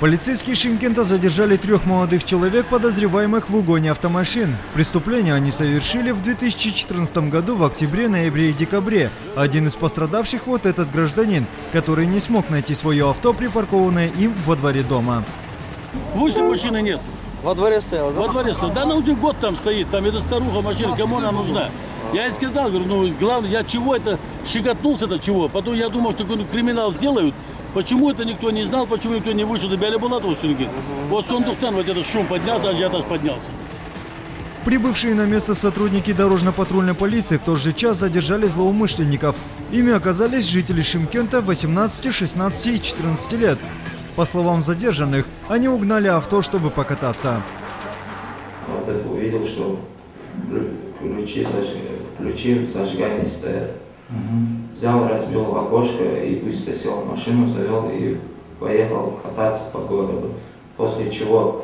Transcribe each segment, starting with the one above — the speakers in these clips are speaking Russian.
Полицейские Шимкента задержали трех молодых человек, подозреваемых в угоне автомашин. Преступление они совершили в 2014 году в октябре, ноябре и декабре. Один из пострадавших вот этот гражданин, который не смог найти свое авто, припаркованное им во дворе дома. Вышли, машины нет. Во дворе стоял, да? Во дворе стоит. Да она уже год там стоит. Там эта старуха машина, кому она нужна? Я ей сказал, говорю, ну главное, я чего это, щекотнулся-то чего? Потом я думал, что криминал сделают. Почему это никто не знал, почему никто не вышел до Бяля Булатова все-таки? Вот Сундуктан вот этот шум поднялся, ажиотаж поднялся. Прибывшие на место сотрудники дорожно-патрульной полиции в тот же час задержали злоумышленников. Ими оказались жители Шимкента 18, 16 и 14 лет. По словам задержанных, они угнали авто, чтобы покататься. Вот это увидел, что ключ- ключи, заж- ключи в зажигании стоят Взял, разбил окошко и быстро сел в машину, завел и поехал кататься по городу. После чего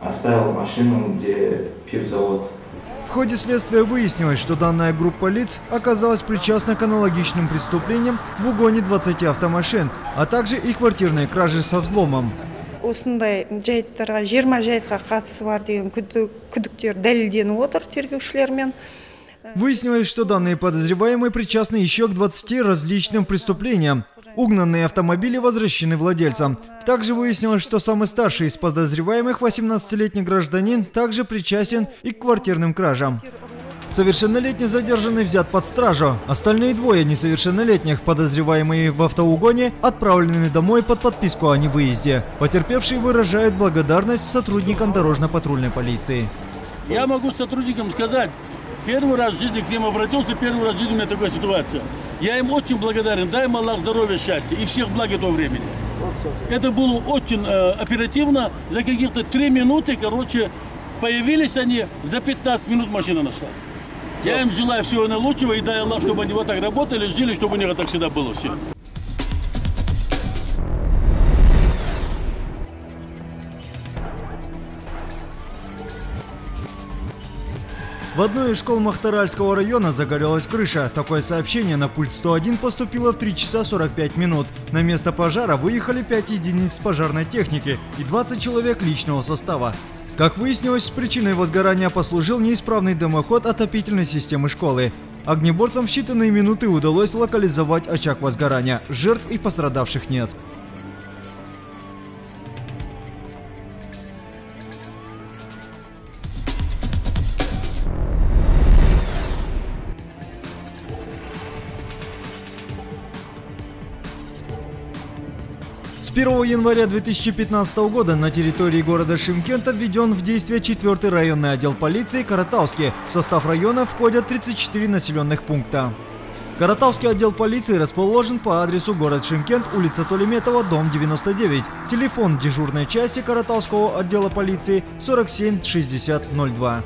оставил машину, где пивзавод. В ходе следствия выяснилось, что данная группа лиц оказалась причастна к аналогичным преступлениям в угоне 20 автомашин, а также и квартирной краже со взломом. осындай жайттарға жиырма жайтқа қатысы бар деген күдік- күдіктер дәлелденіп отыр тергеушілермен Выяснилось, что данные подозреваемые причастны еще к 20 различным преступлениям. Угнанные автомобили возвращены владельцам. Также выяснилось, что самый старший из подозреваемых, 18-летний гражданин, также причастен и к квартирным кражам. Совершеннолетний задержанный взят под стражу. Остальные двое несовершеннолетних, подозреваемые в автоугоне, отправлены домой под подписку о невыезде. Потерпевшие выражают благодарность сотрудникам дорожно-патрульной полиции. Я могу сотрудникам сказать, первый раз в жизни к ним обратился, первый раз в жизни у меня такая ситуация. Я им очень благодарен, дай им Аллах здоровья, счастья и всех благ этого времени. Это было очень э, оперативно, за каких-то три минуты, короче, появились они, за 15 минут машина нашлась. Я им желаю всего наилучшего и дай Аллах, чтобы они вот так работали, жили, чтобы у них так всегда было все. В одной из школ Махтаральского района загорелась крыша. Такое сообщение на пульт 101 поступило в 3 часа 45 минут. На место пожара выехали 5 единиц пожарной техники и 20 человек личного состава. Как выяснилось, причиной возгорания послужил неисправный дымоход отопительной системы школы. Огнеборцам в считанные минуты удалось локализовать очаг возгорания. Жертв и пострадавших нет. 1 января 2015 года на территории города Шимкента введен в действие 4 районный отдел полиции Каратауский. В состав района входят 34 населенных пункта. Каратауский отдел полиции расположен по адресу город Шимкент, улица Толеметова, дом 99. Телефон дежурной части Каратауского отдела полиции 47 60 02.